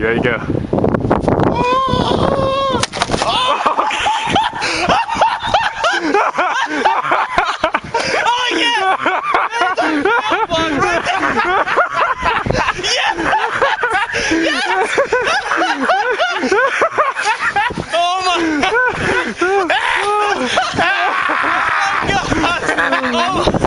You ready to go? Oh!